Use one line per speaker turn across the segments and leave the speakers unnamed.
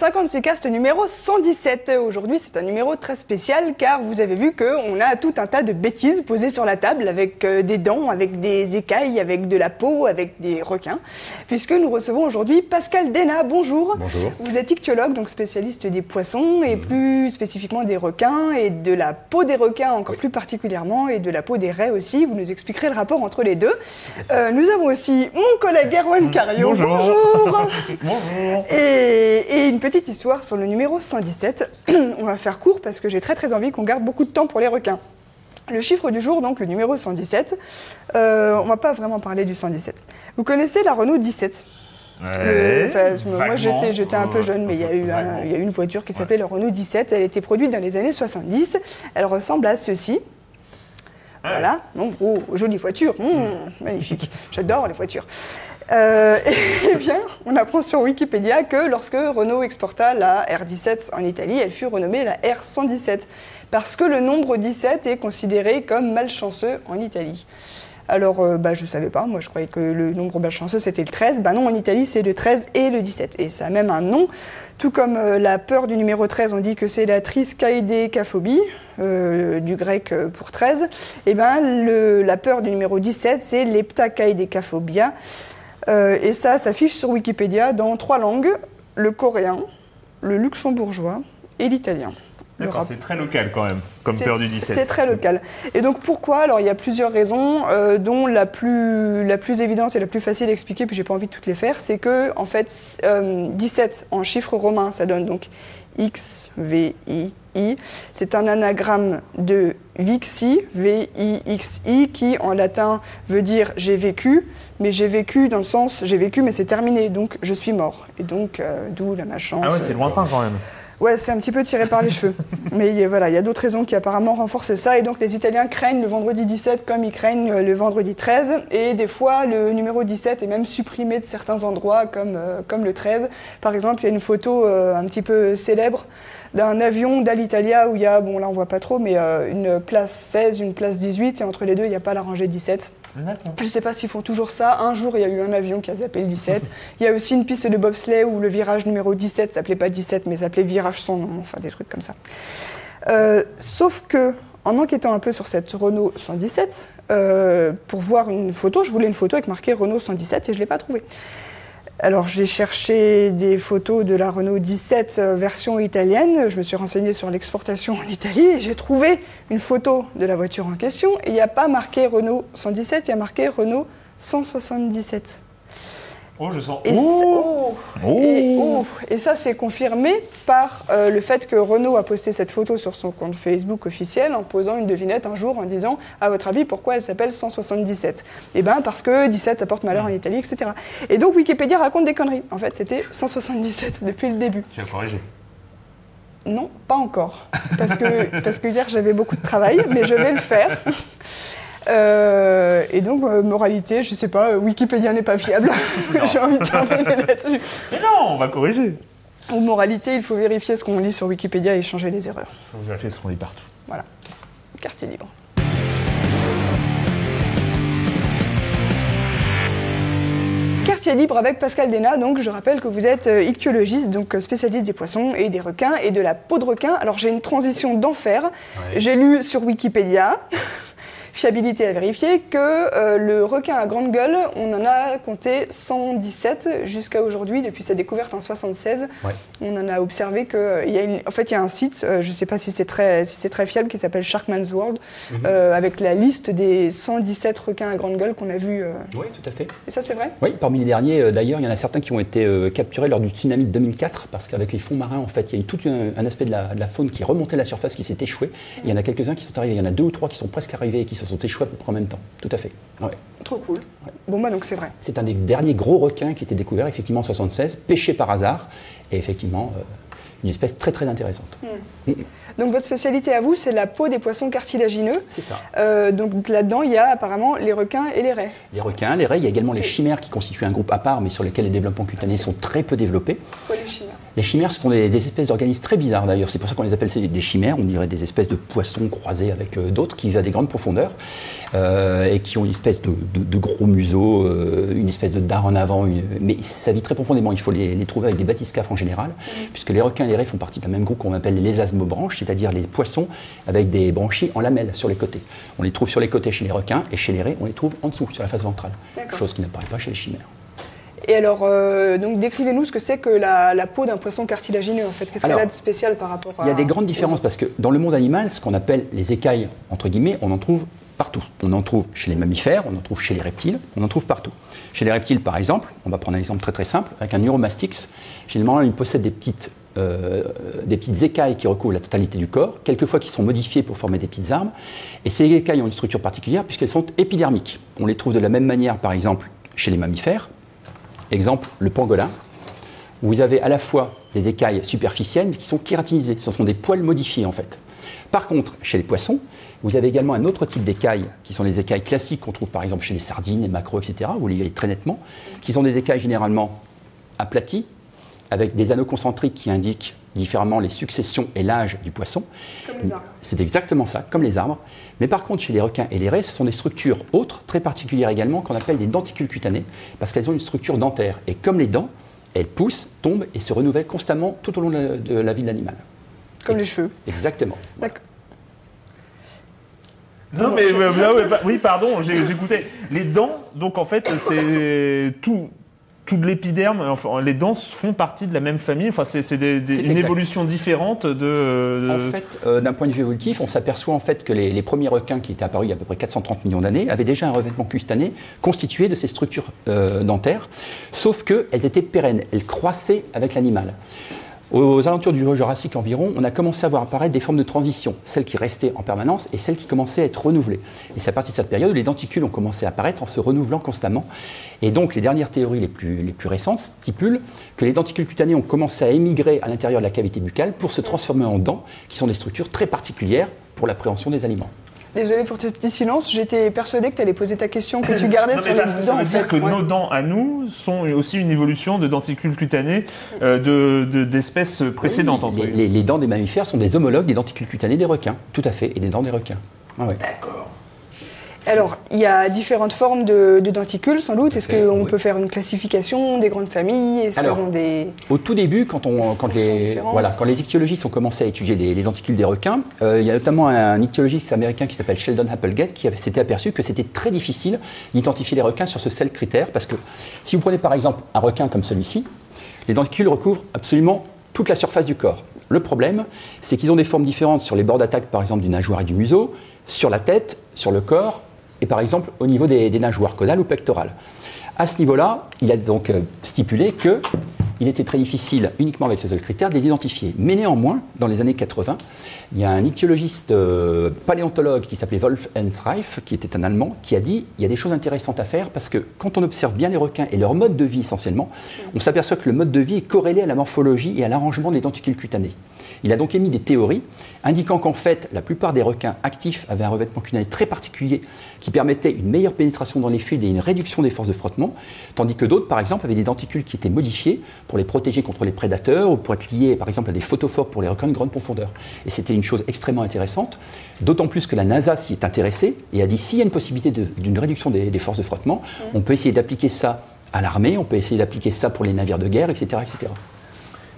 bienvenue dans le 56 cast numéro 117. Aujourd'hui, c'est un numéro très spécial car vous avez vu qu'on a tout un tas de bêtises posées sur la table avec euh, des dents, avec des écailles, avec de la peau, avec des requins. Puisque nous recevons aujourd'hui Pascal Dena. Bonjour.
Bonjour.
Vous êtes ichtyologue, donc spécialiste des poissons et plus spécifiquement des requins et de la peau des requins encore plus particulièrement et de la peau des raies aussi. Vous nous expliquerez le rapport entre les deux. Euh, nous avons aussi mon collègue Erwan Cario.
Bonjour.
Bonjour.
Bonjour.
Et, et une petite histoire sur le numéro 117. On va faire court parce que j'ai très très envie qu'on garde beaucoup de temps pour les requins. Le chiffre du jour, donc le numéro 117. Euh, on va pas vraiment parler du 117. Vous connaissez la Renault 17 Le- enfin, moi j'étais, un peu jeune, mais il y, a eu un- il y a eu une voiture qui s'appelait la Renault 17. Elle était produite dans les années 70. Elle ressemble à ceci. Voilà, donc oh, jolie voiture, Mmh, magnifique. J'adore les voitures. Euh, eh bien, on apprend sur Wikipédia que lorsque Renault exporta la R17 en Italie, elle fut renommée la R117 parce que le nombre 17 est considéré comme malchanceux en Italie. Alors, euh, bah, je ne savais pas, moi je croyais que le nombre malchanceux c'était le 13. Bah non, en Italie c'est le 13 et le 17. Et ça a même un nom. Tout comme euh, la peur du numéro 13, on dit que c'est la triskaïdécaphobie, euh, du grec pour 13. Et ben le- la peur du numéro 17, c'est l'heptacaïdécaphobia. Euh, et ça s'affiche sur Wikipédia dans trois langues le coréen, le luxembourgeois et l'italien.
D'accord, c'est très local quand même, comme peur du 17.
C'est très local. Et donc pourquoi? Alors il y a plusieurs raisons, euh, dont la plus, la plus évidente et la plus facile à expliquer, puis j'ai pas envie de toutes les faire, c'est que en fait euh, 17 en chiffres romains, ça donne donc X, V, I, I. C'est un anagramme de Vixi, V-I-X-I, qui en latin veut dire j'ai vécu, mais j'ai vécu dans le sens j'ai vécu, mais c'est terminé, donc je suis mort. Et donc euh, d'où la malchance.
Ah ouais, c'est lointain quand même.
Ouais, c'est un petit peu tiré par les cheveux. Mais voilà, il y a d'autres raisons qui apparemment renforcent ça. Et donc les Italiens craignent le vendredi 17 comme ils craignent euh, le vendredi 13. Et des fois, le numéro 17 est même supprimé de certains endroits comme, euh, comme le 13. Par exemple, il y a une photo euh, un petit peu célèbre d'un avion d'Alitalia où il y a, bon là on voit pas trop, mais euh, une place 16, une place 18. Et entre les deux, il n'y a pas la rangée 17. Je ne sais pas s'ils font toujours ça. Un jour, il y a eu un avion qui a zappé le 17. Il y a aussi une piste de bobsleigh où le virage numéro 17 s'appelait pas 17, mais s'appelait virage sans nom. Enfin, des trucs comme ça. Euh, sauf que, en enquêtant un peu sur cette Renault 117, euh, pour voir une photo, je voulais une photo avec marqué Renault 117 et je ne l'ai pas trouvée. Alors j'ai cherché des photos de la Renault 17 euh, version italienne, je me suis renseignée sur l'exportation en Italie et j'ai trouvé une photo de la voiture en question il n'y a pas marqué Renault 117, il y a marqué Renault 177.
Oh, je sens.
Et,
Oh
oh et, oh Et ça c'est confirmé par euh, le fait que Renault a posté cette photo sur son compte Facebook officiel en posant une devinette un jour en disant à votre avis pourquoi elle s'appelle 177 Eh bien parce que 17 apporte malheur en Italie, etc. Et donc Wikipédia raconte des conneries. En fait c'était 177 depuis le début.
Tu as corrigé.
Non, pas encore. Parce que, parce que hier j'avais beaucoup de travail, mais je vais le faire. Euh, et donc, euh, moralité, je sais pas, euh, Wikipédia n'est pas fiable. J'ai envie de terminer là-dessus.
Mais non, on va corriger.
Ou moralité, il faut vérifier ce qu'on lit sur Wikipédia et changer les erreurs.
Il faut vérifier ce qu'on lit partout.
Voilà. Quartier libre. Quartier libre avec Pascal Dena. Donc, je rappelle que vous êtes ichtyologiste, donc spécialiste des poissons et des requins et de la peau de requin. Alors, j'ai une transition d'enfer.
Ouais.
J'ai lu sur Wikipédia. Fiabilité à vérifier que euh, le requin à grande gueule, on en a compté 117 jusqu'à aujourd'hui depuis sa découverte en 76.
Ouais.
On en a observé que il y a une- en fait il y a un site, euh, je ne sais pas si c'est très si c'est très fiable, qui s'appelle Sharkman's World,
Mhm.
euh, avec la liste des 117 requins à grande gueule qu'on a vus. euh.
Oui, tout à fait.
Et ça c'est vrai?
Oui, parmi les derniers, euh, d'ailleurs, il y en a certains qui ont été euh, capturés lors du tsunami de 2004, parce qu'avec les fonds marins, en fait, il y a eu tout un, un aspect de la, de la faune qui remontait à la surface, qui s'est échoué. Et il y en a quelques-uns qui sont arrivés. Il y en a deux ou trois qui sont presque arrivés et qui se sont échoués à peu près en même temps. Tout à fait. Ouais.
Trop cool. Bon bah donc c'est vrai.
C'est un des derniers gros requins qui était découvert, effectivement, en 76, pêché par hasard. Et effectivement, euh, une espèce très très intéressante.
Donc votre spécialité à vous, c'est la peau des poissons cartilagineux.
C'est ça.
Euh, donc là-dedans, il y a apparemment les requins et les raies.
Les requins, les raies, il y a également les chimères qui constituent un groupe à part, mais sur lesquels les développements cutanés sont très peu développés.
Quoi les chimères?
Les chimères, ce sont des, des espèces d'organismes très bizarres d'ailleurs. C'est pour ça qu'on les appelle des chimères. On dirait des espèces de poissons croisés avec euh, d'autres qui vivent à des grandes profondeurs euh, et qui ont une espèce de, de- de gros museau, euh, une espèce de dard en avant. une- Mais ça vit très profondément. Il faut les, les trouver avec des bathyscaphes en général, puisque les requins et les raies font partie d'un même groupe qu'on appelle les lésasmobranches, c'est-à-dire les poissons avec des branchies en lamelles sur les côtés. On les trouve sur les côtés chez les requins et chez les raies, on les trouve en dessous, sur la face ventrale. Chose qui n'apparaît pas chez les chimères.
Et alors, euh, donc décrivez-nous ce que c'est que la, la peau d'un poisson cartilagineux en fait. Qu'est-ce qu'elle a de spécial par rapport à.
Il y a des grandes différences parce que dans le monde animal, ce qu'on appelle les écailles, entre guillemets, on en trouve partout. On en trouve chez les mammifères, on en trouve chez les reptiles, on en trouve partout. Chez les reptiles, par exemple, on va prendre un exemple très très simple, avec un neuromastix, généralement, il possède des petites, euh, des petites écailles qui recouvrent la totalité du corps, quelquefois qui sont modifiées pour former des petites armes. Et ces écailles ont une structure particulière puisqu'elles sont épidermiques. On les trouve de la même manière, par exemple, chez les mammifères. Exemple, le pangolin, vous avez à la fois des écailles superficielles qui sont kératinisées. Ce sont des poils modifiés en fait. Par contre, chez les poissons, vous avez également un autre type d'écailles qui sont les écailles classiques qu'on trouve par exemple chez les sardines, les maquereaux, etc., vous les voyez très nettement, qui sont des écailles généralement aplaties, avec des anneaux concentriques qui indiquent différemment les successions et l'âge du poisson.
Comme les arbres.
C'est exactement ça, comme les arbres. Mais par contre, chez les requins et les raies, ce sont des structures autres, très particulières également, qu'on appelle des denticules cutanées, parce qu'elles ont une structure dentaire. Et comme les dents, elles poussent, tombent et se renouvellent constamment tout au long de la, de la vie de l'animal.
Comme les cheveux.
Exactement.
D'accord.
Non, mais ouais, bah, oui, pardon, j'ai- j'écoutais. Les dents, donc en fait, c'est tout, tout de l'épiderme. Enfin, les dents font partie de la même famille. Enfin, c'est une
exact.
évolution différente de. de-
En fait, euh, d'un point de vue évolutif, on s'aperçoit en fait que les, les premiers requins qui étaient apparus il y a à peu près 430 millions d'années avaient déjà un revêtement cutané constitué de ces structures euh, dentaires, sauf qu'elles étaient pérennes, elles croissaient avec l'animal. Aux alentours du Jurassique environ, on a commencé à voir apparaître des formes de transition, celles qui restaient en permanence et celles qui commençaient à être renouvelées. Et c'est à partir de cette période où les denticules ont commencé à apparaître en se renouvelant constamment. Et donc les dernières théories les plus, récentes stipulent que les denticules cutanés ont commencé à émigrer à l'intérieur de la cavité buccale pour se transformer en dents, qui sont des structures très particulières pour l'appréhension des aliments.
Désolée pour ce petit silence, j'étais persuadée que tu allais poser ta question que tu gardais
Non,
sur les dents.
ça veut
en
dire
fait.
que
Ouais.
nos dents à nous sont aussi une évolution de denticules cutanés euh, de- de- d'espèces précédentes.
les, les- les dents des mammifères sont des homologues des denticules cutanés des requins, tout à fait, et des dents des requins. Ah ouais.
Alors, il y a différentes formes de, de denticules, sans doute. Est-ce qu'on
oui.
peut faire une classification des grandes familles? Est-ce
Alors,
qu'elles ont des...
Au tout début, quand, on, quand,
fonctions
les, voilà, quand les ichtyologistes ont commencé à étudier les, les denticules des requins, euh, il y a notamment un ichtyologiste américain qui s'appelle Sheldon Applegate qui s'était aperçu que c'était très difficile d'identifier les requins sur ce seul critère, parce que si vous prenez par exemple un requin comme celui-ci, les denticules recouvrent absolument toute la surface du corps. Le problème, c'est qu'ils ont des formes différentes sur les bords d'attaque, par exemple, du nageoire et du museau, sur la tête, sur le corps, et par exemple au niveau des, nageoires caudales ou pectorales. À ce niveau-là, il a donc euh, stipulé que il était très difficile, uniquement avec ce seul critère, de les identifier. Mais néanmoins, dans les années 80, il y a un ichtyologiste euh, paléontologue qui s'appelait Wolf Hensreif, qui était un Allemand, qui a dit il y a des choses intéressantes à faire parce que quand on observe bien les requins et leur mode de vie essentiellement, on s'aperçoit que le mode de vie est corrélé à la morphologie et à l'arrangement des denticules cutanés. Il a donc émis des théories indiquant qu'en fait, la plupart des requins actifs avaient un revêtement cutané très particulier qui permettait une meilleure pénétration dans les fluides et une réduction des forces de frottement, tandis que d'autres, par exemple, avaient des denticules qui étaient modifiés pour les protéger contre les prédateurs ou pour être liés, par exemple, à des photophores pour les requins de grande profondeur. Et c'était une chose extrêmement intéressante, d'autant plus que la NASA s'y est intéressée et a dit s'il y a une possibilité d'une réduction des, des forces de frottement, on peut essayer d'appliquer ça à l'armée, on peut essayer d'appliquer ça pour les navires de guerre, etc. etc.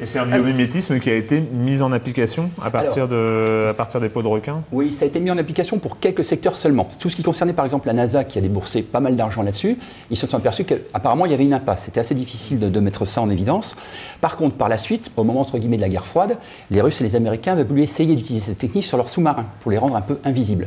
Et c'est un biomimétisme qui a été mis en application à partir, de, à partir des peaux de requin
Oui, ça a été mis en application pour quelques secteurs seulement. Tout ce qui concernait par exemple la NASA qui a déboursé pas mal d'argent là-dessus, ils se sont aperçus qu'apparemment il y avait une impasse. C'était assez difficile de, de mettre ça en évidence. Par contre, par la suite, au moment entre guillemets de la guerre froide, les Russes et les Américains avaient voulu essayer d'utiliser cette technique sur leurs sous-marins pour les rendre un peu invisibles.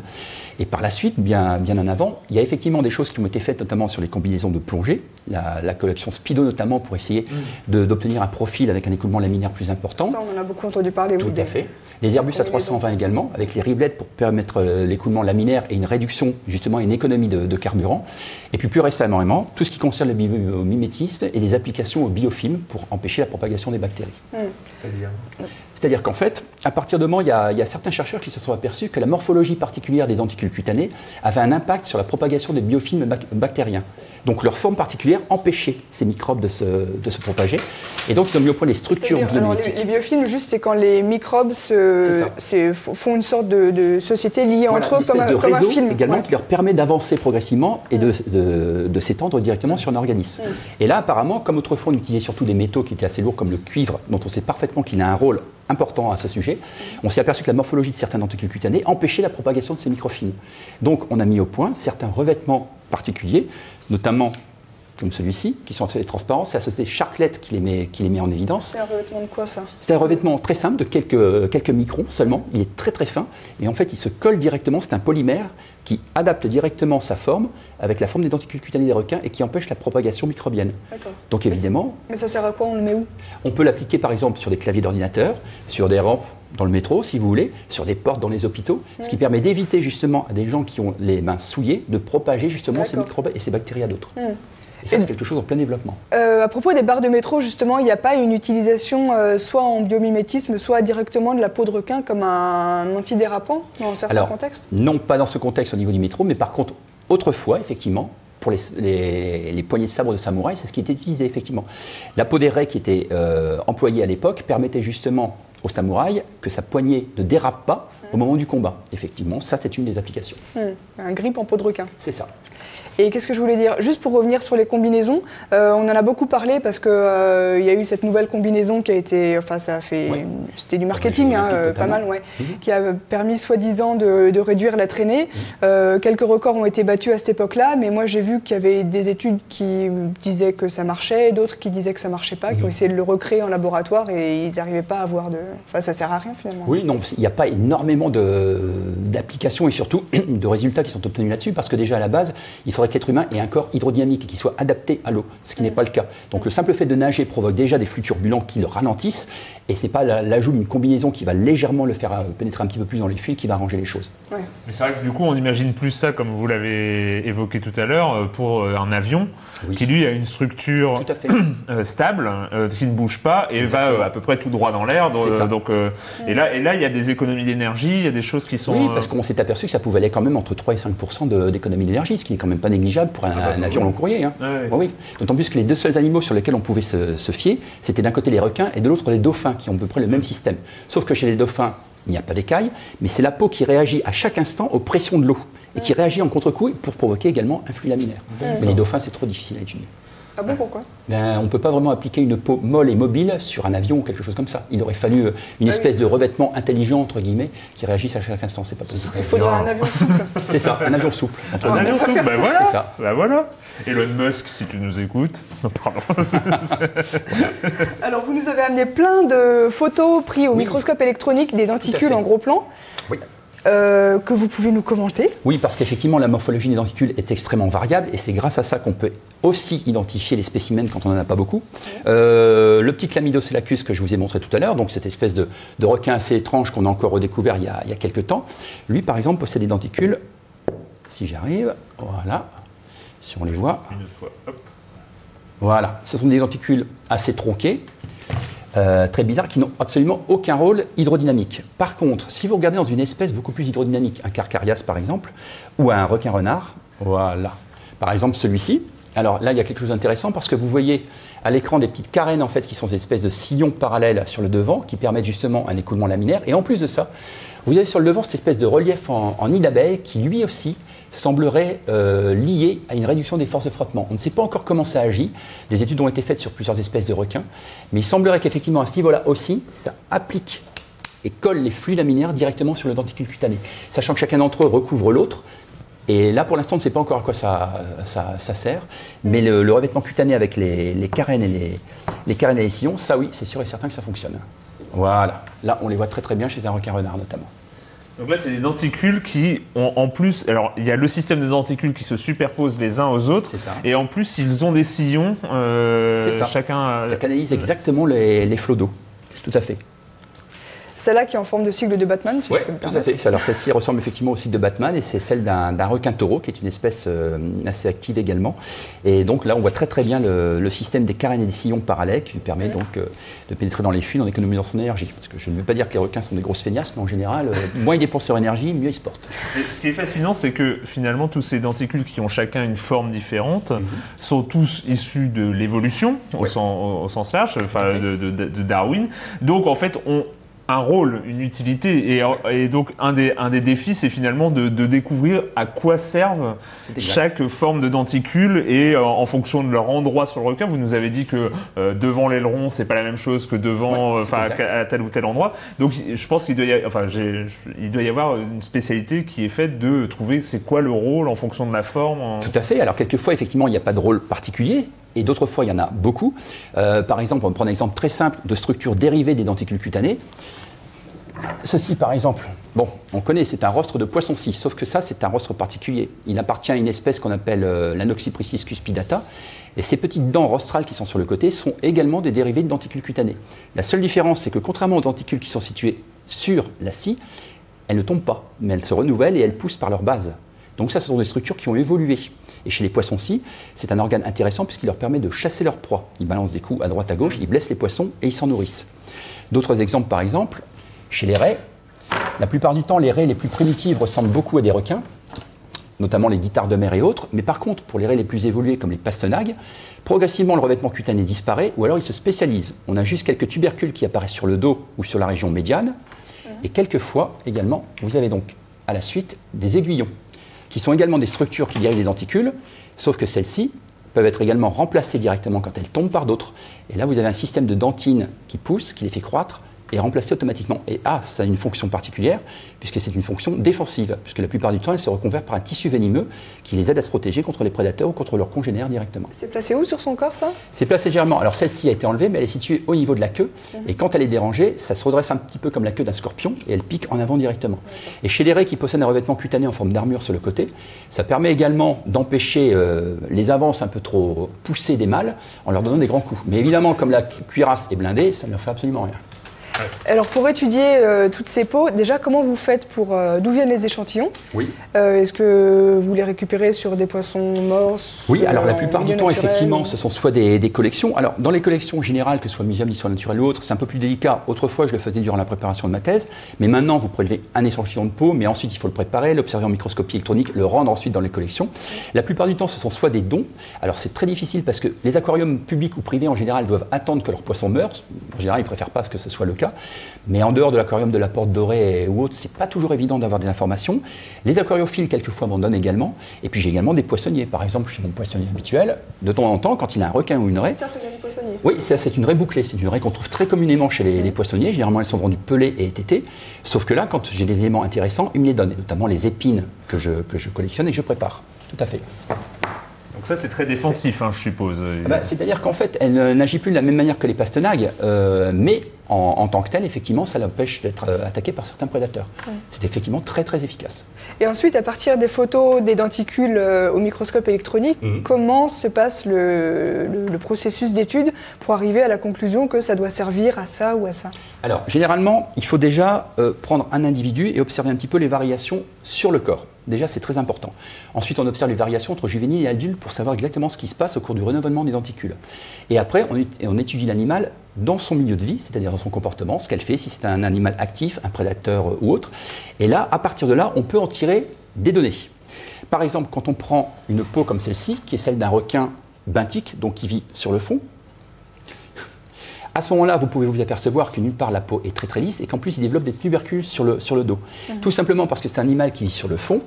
Et par la suite, bien, bien en avant, il y a effectivement des choses qui ont été faites, notamment sur les combinaisons de plongée, la, la collection Speedo notamment, pour essayer de- d'obtenir un profil avec un écoulement laminaire plus important.
Ça, on en a beaucoup entendu parler.
Tout
oui,
à
des-
fait. Les Airbus
combinaisons.
A320 également, avec les riblettes pour permettre euh, l'écoulement laminaire et une réduction, justement, une économie de, de carburant. Et puis plus récemment, tout ce qui concerne le biomimétisme et les applications au biofilm pour empêcher la propagation des bactéries.
C'est-à-dire
C'est-à-dire qu'en fait, à partir de moment, il y, a, il y a certains chercheurs qui se sont aperçus que la morphologie particulière des denticules cutanés avait un impact sur la propagation des biofilms bac- bactériens. Donc leur forme particulière empêchait ces microbes de se, de se propager. Et donc ils ont mis au point des structures
alors, les, les biofilms, juste, c'est quand les microbes se, font une sorte de, de société liée
Voilà,
entre eux comme, un,
de
comme un
réseau
film.
également
Ouais.
qui leur permet d'avancer progressivement et de, de- de s'étendre directement sur un organisme. Et là, apparemment, comme autrefois on utilisait surtout des métaux qui étaient assez lourds comme le cuivre, dont on sait parfaitement qu'il a un rôle important à ce sujet, on s'est aperçu que la morphologie de certains denticules cutanés empêchait la propagation de ces microfilms. Donc on a mis au point certains revêtements particuliers, notamment comme celui-ci, qui sont assez transparents. C'est la société Charclette qui les met, qui les met en évidence.
C'est un revêtement de quoi ça?
C'est un revêtement très simple de quelques, quelques microns seulement. Il est très très fin et en fait il se colle directement. C'est un polymère qui adapte directement sa forme avec la forme des denticules cutanés des requins et qui empêche la propagation microbienne.
D'accord.
Donc évidemment,
Mais ça sert à quoi? On le met où?
On peut l'appliquer par exemple sur des claviers d'ordinateur, sur des rampes dans le métro si vous voulez, sur des portes dans les hôpitaux, ce qui permet d'éviter justement à des gens qui ont les mains souillées de propager justement ces microbes et ces bactéries à d'autres. Et ça c'est quelque chose en plein développement.
Euh, à propos des barres de métro, justement, il n'y a pas une utilisation euh, soit en biomimétisme, soit directement de la peau de requin comme un antidérapant dans certains
Alors,
contextes
Non, pas dans ce contexte au niveau du métro, mais par contre, autrefois, effectivement, pour les, les- les poignées de sabre de samouraï, c'est ce qui était utilisé, effectivement. La peau des raies qui était euh, employée à l'époque permettait justement au samouraï que sa poignée ne dérape pas au moment du combat. Effectivement, ça, c'est une des applications.
Hmm. Un grip en peau de requin.
C'est ça.
Et qu'est-ce que je voulais dire? Juste pour revenir sur les combinaisons, euh, on en a beaucoup parlé parce que euh, il y a eu cette nouvelle combinaison qui a été, enfin ça a fait, c'était du marketing, hein, euh, pas mal, ouais,
Mhm.
qui a permis soi-disant de, de réduire la traînée. Euh, quelques records ont été battus à cette époque-là, mais moi j'ai vu qu'il y avait des études qui disaient que ça marchait, d'autres qui disaient que ça marchait pas, qui ont
Mhm.
essayé de le recréer en laboratoire et ils n'arrivaient pas à avoir de, enfin ça sert à rien finalement.
Oui, non, il n'y a pas énormément de- d'applications et surtout de résultats qui sont obtenus là-dessus, parce que déjà à la base, il faudrait que l'être humain ait un corps hydrodynamique et qui soit adapté à l'eau, ce qui n'est pas le cas. Donc le simple fait de nager provoque déjà des flux turbulents qui le ralentissent, et ce n'est pas la- l'ajout d'une combinaison qui va légèrement le faire euh, pénétrer un petit peu plus dans les fluides qui va arranger les choses.
Ouais.
Mais c'est vrai que du coup, on imagine plus ça, comme vous l'avez évoqué tout à l'heure, euh, pour euh, un avion
Oui.
qui, lui, a une structure
Tout à fait.
stable, qui ne bouge pas et va à peu près tout droit dans l'air.
C'est
euh. Donc, euh, et là, et là, il y a des économies d'énergie, il y a des choses qui sont.
Oui,
euh,
parce qu'on s'est aperçu que ça pouvait aller quand même entre 3 et 5 de- d'économie d'énergie, ce qui n'est quand même pas négligeable pour un,
Ah bah,
un
bah,
avion long courrier. hein.
Ouais.
Oui, oui. D'autant plus que les deux seuls animaux sur lesquels on pouvait se, se fier, c'était d'un côté les requins et de l'autre les dauphins, qui ont à peu près le même système. Sauf que chez les dauphins, il n'y a pas d'écailles, mais c'est la peau qui réagit à chaque instant aux pressions de l'eau et qui réagit en contre-coup pour provoquer également un flux laminaire. Mais les dauphins, c'est trop difficile à étudier.
Ah bon pourquoi?
Ben, on ne peut pas vraiment appliquer une peau molle et mobile sur un avion ou quelque chose comme ça. Il aurait fallu euh, une
Ah
espèce
oui.
de revêtement intelligent, entre guillemets, qui réagisse à chaque instant. C'est pas possible.
Il faudrait un avion souple.
C'est ça, un avion souple.
Un
guillemets.
avion souple,
ça.
voilà.
C'est ça.
Bah voilà. Elon Musk, si tu nous écoutes. Pardon.
Alors, vous nous avez amené plein de photos prises au
Oui.
microscope électronique des denticules en gros plan
Oui.
Euh, que vous pouvez nous commenter?
Oui, parce qu'effectivement, la morphologie des denticules est extrêmement variable et c'est grâce à ça qu'on peut aussi identifier les spécimens quand on n'en a pas beaucoup. Euh, le petit chlamydocellacus que je vous ai montré tout à l'heure, donc cette espèce de, de requin assez étrange qu'on a encore redécouvert il y, a, il y a quelques temps, lui par exemple possède des denticules, si j'arrive, voilà, si on les voit,
Une fois. Hop.
voilà, ce sont des denticules assez tronqués, euh, très bizarres, qui n'ont absolument aucun rôle hydrodynamique. Par contre, si vous regardez dans une espèce beaucoup plus hydrodynamique, un carcarias par exemple, ou un requin-renard, voilà, par exemple celui-ci, alors là il y a quelque chose d'intéressant parce que vous voyez à l'écran des petites carènes en fait qui sont des espèces de sillons parallèles sur le devant qui permettent justement un écoulement laminaire. Et en plus de ça, vous avez sur le devant cette espèce de relief en, en nid d'abeille qui lui aussi semblerait euh, lié à une réduction des forces de frottement. On ne sait pas encore comment ça agit. Des études ont été faites sur plusieurs espèces de requins, mais il semblerait qu'effectivement à ce niveau-là aussi, ça applique et colle les flux laminaires directement sur le denticule cutané, sachant que chacun d'entre eux recouvre l'autre. Et là, pour l'instant, on ne sait pas encore à quoi ça, ça- sert, mais le, le revêtement cutané avec les, les carènes et les, les carènes et les sillons, ça oui, c'est sûr et certain que ça fonctionne. Voilà, là, on les voit très très bien chez un requin renard notamment.
Donc là, c'est des denticules qui ont en plus. Alors, il y a le système de denticules qui se superposent les uns aux autres.
C'est ça.
Et en plus, ils ont des sillons. euh,
C'est ça.
Chacun.
Ça canalise exactement les, les flots d'eau. Tout à fait.
Celle-là qui est en forme de cycle de Batman, si
Ouais,
je peux me
tout à
permettre.
fait. Alors celle-ci ressemble effectivement au cycle de Batman et c'est celle d'un requin taureau qui est une espèce euh, assez active également. Et donc là on voit très très bien le, le système des carènes et des sillons parallèles qui lui permet donc euh, de pénétrer dans les fuites en économisant son énergie. Parce que je ne veux pas dire que les requins sont des grosses feignasses, mais en général, euh, moins ils dépensent leur énergie, mieux ils se portent.
Et ce qui est fascinant, c'est que finalement, tous ces denticules qui ont chacun une forme différente sont tous issus de l'évolution, au,
Ouais.
sens, au sens large, enfin, de, de- de Darwin. Donc, en fait, ont un rôle, une utilité. Et, et donc, un des, un des défis, c'est finalement de, de découvrir à quoi servent chaque forme de denticule et euh, en fonction de leur endroit sur le requin. Vous nous avez dit que euh, devant l'aileron, c'est pas la même chose que devant, euh, enfin, à tel ou tel endroit. Donc, je pense qu'il doit, y a- enfin, j'ai- je- il doit y avoir une spécialité qui est faite de trouver c'est quoi le rôle en fonction de la forme.
Tout à fait. Alors quelquefois, effectivement, il n'y a pas de rôle particulier. Et d'autres fois, il y en a beaucoup. Euh, par exemple, on va prendre un exemple très simple de structure dérivée des denticules cutanés. Ceci, par exemple, bon, on connaît, c'est un rostre de poisson-ci, sauf que ça, c'est un rostre particulier. Il appartient à une espèce qu'on appelle euh, l'Anoxypricis cuspidata. Et ces petites dents rostrales qui sont sur le côté sont également des dérivés de denticules cutanés. La seule différence, c'est que contrairement aux denticules qui sont situés sur la scie, elles ne tombent pas, mais elles se renouvellent et elles poussent par leur base. Donc ça, ce sont des structures qui ont évolué. Et chez les poissons-ci, c'est un organe intéressant puisqu'il leur permet de chasser leur proie. Ils balancent des coups à droite, à gauche, ils blessent les poissons et ils s'en nourrissent. D'autres exemples, par exemple, chez les raies, la plupart du temps, les raies les plus primitives ressemblent beaucoup à des requins, notamment les guitares de mer et autres. Mais par contre, pour les raies les plus évoluées, comme les pastenagues, progressivement le revêtement cutané disparaît ou alors il se spécialise. On a juste quelques tubercules qui apparaissent sur le dos ou sur la région médiane. Et quelquefois, également, vous avez donc à la suite des aiguillons, qui sont également des structures qui dérivent des denticules, sauf que celles-ci peuvent être également remplacées directement quand elles tombent par d'autres. Et là, vous avez un système de dentines qui pousse, qui les fait croître et remplacer automatiquement. Et ah, ça a une fonction particulière, puisque c'est une fonction défensive, puisque la plupart du temps, elles se reconvertent par un tissu venimeux qui les aide à se protéger contre les prédateurs ou contre leurs congénères directement.
C'est placé où sur son corps, ça?
C'est placé légèrement. Alors celle-ci a été enlevée, mais elle est située au niveau de la queue. Et quand elle est dérangée, ça se redresse un petit peu comme la queue d'un scorpion et elle pique en avant directement. Et chez les raies qui possèdent un revêtement cutané en forme d'armure sur le côté, ça permet également d'empêcher euh, les avances un peu trop poussées des mâles en leur donnant des grands coups. Mais évidemment, comme la cu- cuirasse est blindée, ça ne leur fait absolument rien.
Alors, pour étudier euh, toutes ces peaux, déjà, comment vous faites pour. euh, D'où viennent les échantillons?
Oui.
Euh, Est-ce que vous les récupérez sur des poissons morts
Oui, alors la plupart du temps, effectivement, ce sont soit des, des collections. Alors, dans les collections générales, que ce soit muséum d'histoire naturelle ou autre, c'est un peu plus délicat. Autrefois, je le faisais durant la préparation de ma thèse. Mais maintenant, vous prélevez un échantillon de peau, mais ensuite, il faut le préparer, l'observer en microscopie électronique, le rendre ensuite dans les collections. La plupart du temps, ce sont soit des dons. Alors, c'est très difficile parce que les aquariums publics ou privés, en général, doivent attendre que leurs poissons meurent. En général, ils ne préfèrent pas que ce soit le cas. Mais en dehors de l'aquarium de la Porte Dorée ou autre, c'est pas toujours évident d'avoir des informations. Les aquariophiles, quelquefois, m'en donnent également. Et puis, j'ai également des poissonniers. Par exemple, chez mon poissonnier habituel, de temps en temps, quand il a un requin ou une raie,
Ça, c'est du poissonnier.
oui, ça, c'est une raie bouclée. C'est une raie qu'on trouve très communément chez les, les poissonniers. Généralement, elles sont vendues pelées et ététées. Sauf que là, quand j'ai des éléments intéressants, ils me les donnent, et notamment les épines que je, que je collectionne et que je prépare. Tout à fait.
Donc ça, c'est très défensif, hein, je suppose.
Ah bah, C'est-à-dire qu'en fait, elle n'agit plus de la même manière que les pastenagues, euh, mais en, en tant que telle, effectivement, ça l'empêche d'être euh, attaqué par certains prédateurs. C'est effectivement très très efficace.
Et ensuite, à partir des photos des denticules euh, au microscope électronique,
Mhm.
comment se passe le, le- le processus d'étude pour arriver à la conclusion que ça doit servir à ça ou à ça?
Alors, généralement, il faut déjà euh, prendre un individu et observer un petit peu les variations sur le corps. Déjà, c'est très important. Ensuite, on observe les variations entre juvéniles et adultes pour savoir exactement ce qui se passe au cours du renouvellement des denticules. Et après, on, étu- on étudie l'animal dans son milieu de vie, c'est-à-dire dans son comportement, ce qu'elle fait, si c'est un animal actif, un prédateur euh, ou autre. Et là, à partir de là, on peut en tirer des données. Par exemple, quand on prend une peau comme celle-ci, qui est celle d'un requin benthique, donc qui vit sur le fond, à ce moment-là, vous pouvez vous apercevoir que nulle part la peau est très très lisse et qu'en plus il développe des tubercules sur le, sur le dos. Tout simplement parce que c'est un animal qui vit sur le fond,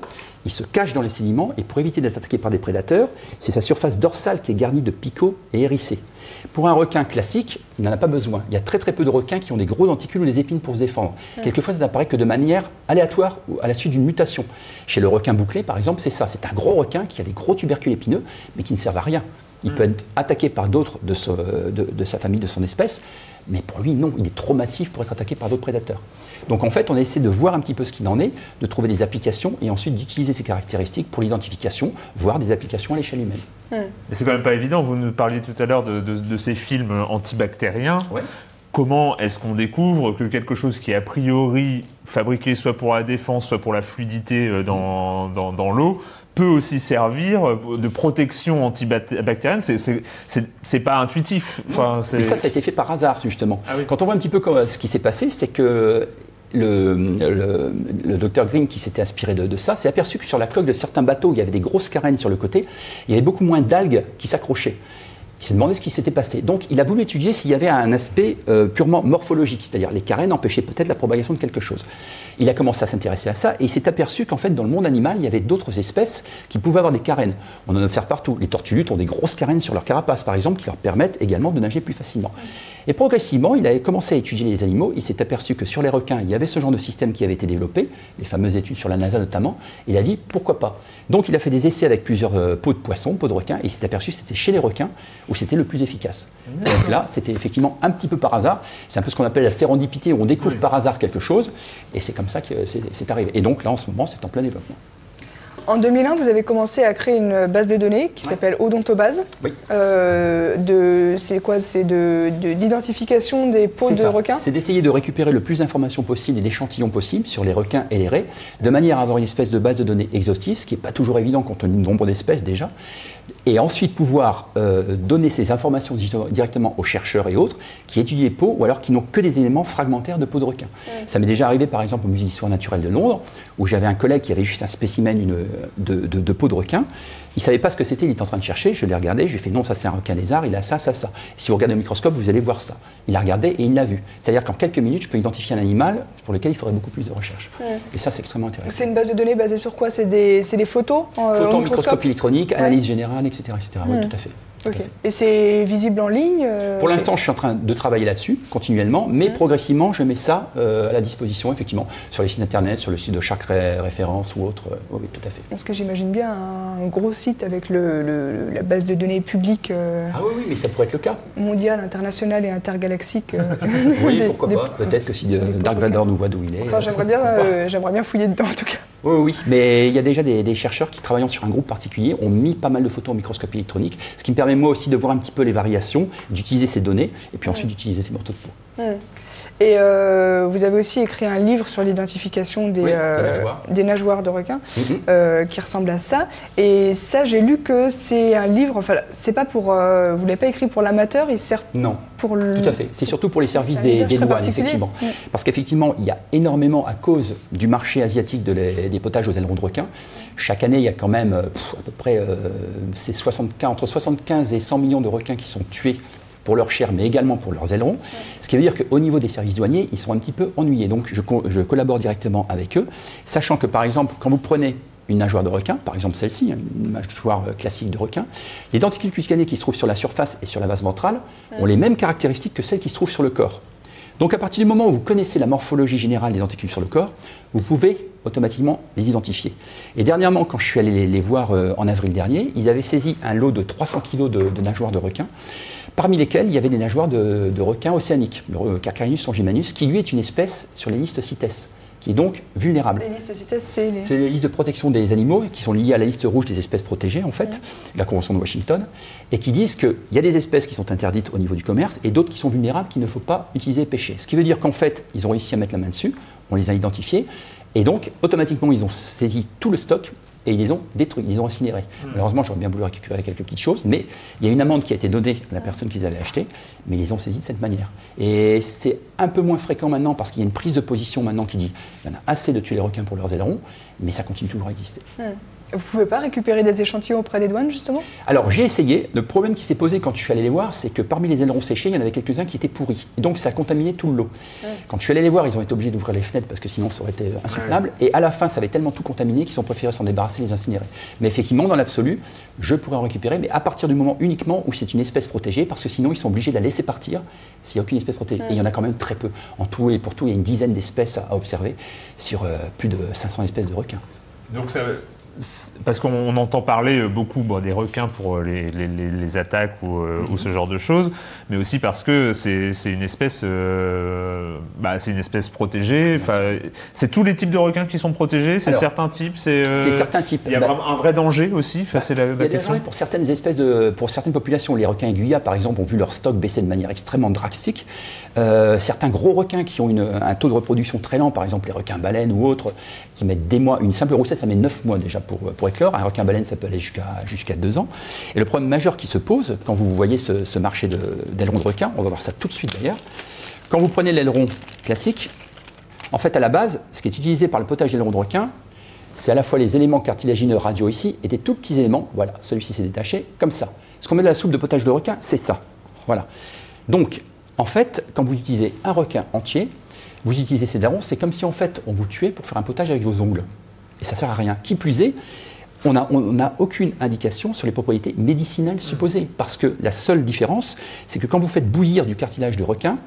il se cache dans les sédiments et pour éviter d'être attaqué par des prédateurs, c'est sa surface dorsale qui est garnie de picots et hérissés. Pour un requin classique, il n'en a pas besoin. Il y a très très peu de requins qui ont des gros denticules ou des épines pour se défendre. Quelquefois, ça n'apparaît que de manière aléatoire ou à la suite d'une mutation. Chez le requin bouclé, par exemple, c'est ça. C'est un gros requin qui a des gros tubercules épineux, mais qui ne servent à rien. Il peut être attaqué par d'autres de, ce- de- de sa famille, de son espèce, mais pour lui, non, il est trop massif pour être attaqué par d'autres prédateurs. Donc en fait, on essaie de voir un petit peu ce qu'il en est, de trouver des applications et ensuite d'utiliser ces caractéristiques pour l'identification, voire des applications à l'échelle humaine.
Mais c'est quand même pas évident. Vous nous parliez tout à l'heure de, de- de ces films antibactériens.
Ouais.
comment est-ce qu'on découvre que quelque chose qui est a priori fabriqué soit pour la défense, soit pour la fluidité euh, dans, dans, dans l'eau, peut aussi servir de protection antibactérienne. C'est- pas intuitif. Enfin,
Mais ça, ça a été fait par hasard, justement.
Ah oui.
Quand on voit un petit peu ce qui s'est passé, c'est que le, le, le docteur Green, qui s'était inspiré de, de ça, s'est aperçu que sur la coque de certains bateaux, il y avait des grosses carènes sur le côté, il y avait beaucoup moins d'algues qui s'accrochaient. Il s'est demandé ce qui s'était passé. Donc, il a voulu étudier s'il y avait un aspect euh, purement morphologique, c'est-à-dire les carènes empêchaient peut-être la propagation de quelque chose. Il a commencé à s'intéresser à ça et il s'est aperçu qu'en fait, dans le monde animal, il y avait d'autres espèces qui pouvaient avoir des carènes. On en observe partout. Les tortues ont des grosses carènes sur leur carapace, par exemple, qui leur permettent également de nager plus facilement. Et progressivement, il a commencé à étudier les animaux. Il s'est aperçu que sur les requins, il y avait ce genre de système qui avait été développé, les fameuses études sur la NASA notamment. Il a dit pourquoi pas? Donc il a fait des essais avec plusieurs euh, peaux de poissons, peaux de requins, et il s'est aperçu que c'était chez les requins où c'était le plus efficace. Donc là, c'était effectivement un petit peu par hasard. C'est un peu ce qu'on appelle la sérendipité, où on découvre par hasard quelque chose, et c'est comme ça que c'est arrivé. Et donc là, en ce moment, c'est en plein développement.
En 2001, vous avez commencé à créer une base de données qui s'appelle Odontobase.
Oui.
Euh, de, c'est quoi? C'est de, de- d'identification des peaux
C'est
de
ça.
requins?
C'est d'essayer de récupérer le plus d'informations possible et d'échantillons possibles sur les requins et les raies, de manière à avoir une espèce de base de données exhaustive, ce qui n'est pas toujours évident compte tenu du nombre d'espèces déjà, et ensuite pouvoir euh, donner ces informations di- directement aux chercheurs et autres qui étudient les peaux ou alors qui n'ont que des éléments fragmentaires de peau de requin. Ça m'est déjà arrivé par exemple au Musée d'histoire naturelle de Londres, où j'avais un collègue qui avait juste un spécimen une- de, de- de peau de requin. Il ne savait pas ce que c'était, il était en train de chercher, je l'ai regardé, je lui ai fait non, ça c'est un requin lézard, il a ça, ça, ça. Si vous regardez au microscope, vous allez voir ça. Il a regardé et il l'a vu. C'est-à-dire qu'en quelques minutes, je peux identifier un animal pour lequel il faudrait beaucoup plus de recherche. Et ça, c'est extrêmement intéressant.
C'est une base de données basée sur quoi? C'est des, photos en, euh,
Photo
au
en
microscope?
électronique, analyse générale, etc. etc. Oui, tout à fait. Tout à
Ok.
fait.
Et c'est visible en ligne euh,
Pour l'instant, je suis en train de travailler là-dessus continuellement, mais progressivement, je mets ça euh, à la disposition, effectivement, sur les sites internet, sur le site de chaque ré- référence ou autre. euh, oui, oui, tout à fait.
Parce que j'imagine bien un gros site avec le, le- la base de données publique euh,
Ah oui, oui, mais ça pourrait être le cas.
mondiale, internationale et intergalactique.
Oui,
des-
pourquoi
des-
pas. Peut-être que si Dark. Vador nous voit d'où il est.
Enfin, j'aimerais bien, bien fouiller dedans en tout cas.
Oui, oui. Mais il y a déjà des, des chercheurs qui, travaillant sur un groupe particulier, ont mis pas mal de photos en microscopie électronique, ce qui me permet moi aussi de voir un petit peu les variations, d'utiliser ces données, et puis ensuite d'utiliser ces morceaux de peau.
Et euh, vous avez aussi écrit un livre sur l'identification des,
Oui,
euh,
nageoires.
des nageoires de requins
Mhm.
euh, qui ressemble à ça. Et ça, j'ai lu que c'est un livre, enfin, c'est pas pour. vous l'avez pas écrit pour l'amateur, il sert
Non,
pour le.
Tout à fait. C'est surtout pour les services des, des douanes, effectivement.
Mm.
Parce qu'effectivement, il y a énormément, à cause du marché asiatique de les- des potages aux ailerons de requin, chaque année, il y a quand même pff, à peu près euh, c'est 75 entre 75 et 100 millions de requins qui sont tués pour leur chair, mais également pour leurs ailerons. Ce qui veut dire qu'au niveau des services douaniers, ils sont un petit peu ennuyés. Donc, je, co- je collabore directement avec eux, sachant que, par exemple, quand vous prenez une nageoire de requin, par exemple celle-ci, hein, une nageoire euh, classique de requin, les denticules cutanés qui se trouvent sur la surface et sur la base ventrale ont les mêmes caractéristiques que celles qui se trouvent sur le corps. Donc à partir du moment où vous connaissez la morphologie générale des denticules sur le corps, vous pouvez automatiquement les identifier. Et dernièrement, quand je suis allé les, voir euh, en avril dernier, ils avaient saisi un lot de 300 kg de, nageoires de requins, parmi lesquelles il y avait des nageoires de, requins océaniques, le re- Carcharinus longimanus, qui lui est une espèce sur les listes CITES, qui est donc vulnérable.
Les listes CITES, c'est les.
C'est les listes de protection des animaux qui sont liées à la liste rouge des espèces protégées, en fait, la Convention de Washington, et qui disent qu'il y a des espèces qui sont interdites au niveau du commerce et d'autres qui sont vulnérables qu'il ne faut pas utiliser et pêcher. Ce qui veut dire qu'en fait, ils ont réussi à mettre la main dessus, on les a identifiés, et donc automatiquement, ils ont saisi tout le stock et ils les ont détruits, ils les ont incinérés. Malheureusement, j'aurais bien voulu récupérer quelques petites choses, mais il y a une amende qui a été donnée à la personne qui les avait achetés, mais ils les ont saisis de cette manière. Et c'est un peu moins fréquent maintenant parce qu'il y a une prise de position maintenant qui dit il y en a assez de tuer les requins pour leurs ailerons, mais ça continue toujours à exister.
Vous pouvez pas récupérer des échantillons auprès des douanes, justement?
Alors j'ai essayé. Le problème qui s'est posé quand je suis allé les voir, c'est que parmi les ailerons séchés, il y en avait quelques-uns qui étaient pourris. Et donc ça a contaminé tout le lot. Quand je suis allé les voir, ils ont été obligés d'ouvrir les fenêtres parce que sinon ça aurait été insoutenable. Et à la fin, ça avait tellement tout contaminé qu'ils ont préféré s'en débarrasser et les incinérer. Mais effectivement, dans l'absolu, je pourrais en récupérer, mais à partir du moment uniquement où c'est une espèce protégée, parce que sinon ils sont obligés de la laisser partir s'il n'y a aucune espèce protégée. Et il y en a quand même très peu. En tout et pour tout, il y a une dizaine d'espèces à, à observer sur euh, plus de 500 espèces de requins.
Donc ça, parce qu'on on entend parler euh, beaucoup bon, des requins pour euh, les, les- les- les attaques ou, euh, ou ce genre de choses, mais aussi parce que c'est une espèce, euh, bah, c'est une espèce protégée. C'est tous les types de requins qui sont protégés. C'est certains types. C'est euh,
certains types.
Il y a
Bah,
vraiment un vrai danger aussi. Enfin, c'est la,
y
la
a des
question.
pour certaines espèces, de, pour certaines populations. Les requins aiguillas, par exemple, ont vu leur stock baisser de manière extrêmement drastique. Euh, certains gros requins qui ont un taux de reproduction très lent, par exemple les requins baleines ou autres, qui mettent des mois, une simple roussette, ça met 9 mois déjà pour, pour éclore. Un requin baleine, ça peut aller jusqu'à jusqu'à 2 ans. Et le problème majeur qui se pose, quand vous voyez ce, marché de- d'ailerons de, requins, on va voir ça tout de suite d'ailleurs, quand vous prenez l'aileron classique, en fait, à la base, ce qui est utilisé par le potage d'aileron de requin, c'est à la fois les éléments cartilagineux radio ici et des tout petits éléments. Voilà, celui-ci s'est détaché, comme ça. Ce qu'on met dans la soupe de potage de requin, c'est ça. Voilà. Donc, en fait, quand vous utilisez un requin entier, vous utilisez ces darons, c'est comme si en fait on vous tuait pour faire un potage avec vos ongles. Et ça sert à rien. Qui plus est, on n'a on aucune indication sur les propriétés médicinales supposées. Parce que la seule différence, c'est que quand vous faites bouillir du cartilage de requin,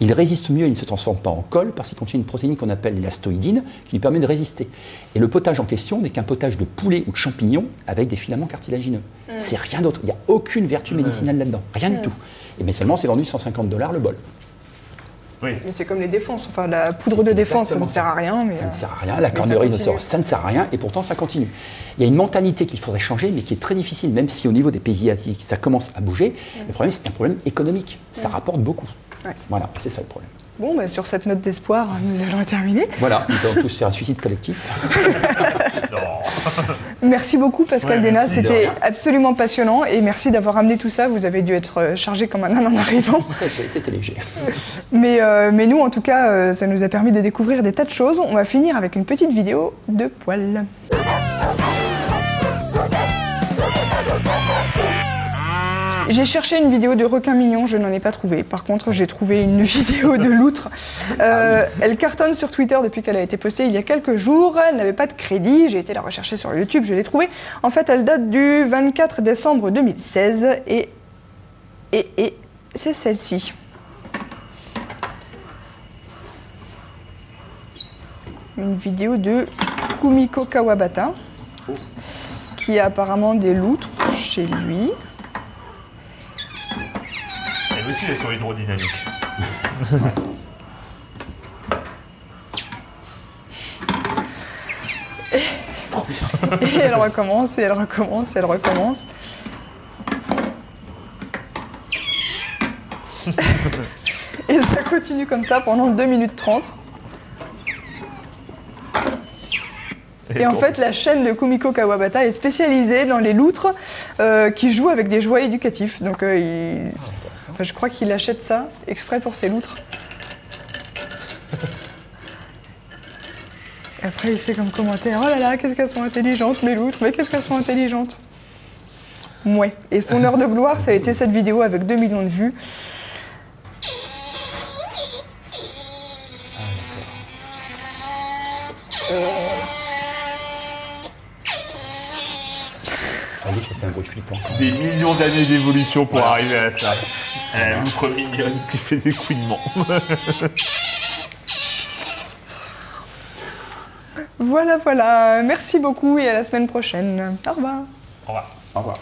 il résiste mieux, il ne se transforme pas en colle, parce qu'il contient une protéine qu'on appelle l'élastoïdine, qui lui permet de résister. Et le potage en question n'est qu'un potage de poulet ou de champignons avec des filaments cartilagineux. C'est rien d'autre. Il n'y a aucune vertu médicinale là-dedans. Rien du tout. Et mais seulement, c'est vendu 150 dollars le bol.
Oui.
Mais c'est comme les défenses. Enfin, la poudre de défense, ça ne sert à rien. Mais
Ça
euh,
ne sert à rien. La cornerie
continue.
ça ne sert à rien, et pourtant ça continue. Il y a une mentalité qu'il faudrait changer, mais qui est très difficile, même si au niveau des pays asiatiques, ça commence à bouger. Le problème, c'est un problème économique. Ça rapporte beaucoup.
Ouais.
Voilà, c'est ça le problème.
Bon, bah, sur cette note d'espoir, nous allons terminer.
Voilà, nous allons tous faire un suicide collectif.
Merci beaucoup, Pascal
Ouais,
Dena. C'était absolument passionnant. Et merci d'avoir amené tout ça. Vous avez dû être euh, chargé comme un âne en arrivant.
C'était c'était léger.
Mais, euh, mais nous, en tout cas, euh, ça nous a permis de découvrir des tas de choses. On va finir avec une petite vidéo de poils. J'ai cherché une vidéo de requin mignon, je n'en ai pas trouvé. Par contre, j'ai trouvé une vidéo de loutre. Euh, elle cartonne sur Twitter depuis qu'elle a été postée il y a quelques jours. Elle n'avait pas de crédit. J'ai été la rechercher sur YouTube, je l'ai trouvée. En fait, elle date du 24 décembre 2016 et, et, et c'est celle-ci. une vidéo de Kumiko Kawabata, qui a apparemment des loutres chez lui.
Elle aussi, elle est sur hydrodynamique.
Et elle recommence, et elle recommence, et elle recommence. et ça continue comme ça pendant 2 minutes 30. Et en fait, la chaîne de Kumiko Kawabata est spécialisée dans les loutres euh, qui jouent avec des jouets éducatifs. Donc, euh, enfin, je crois qu'il achète ça exprès pour ses loutres. Après, il fait comme commentaire Oh là là, qu'est-ce qu'elles sont intelligentes, mes loutres, mais qu'est-ce qu'elles sont intelligentes Ouais. Et son heure de gloire, ça a été cette vidéo avec 2 millions de vues.
Des millions d'années d'évolution pour arriver à ça. Loutre mignonne qui fait des couinements.
Voilà, voilà. Merci beaucoup et à la semaine prochaine. Au revoir.
Au revoir.
Au revoir.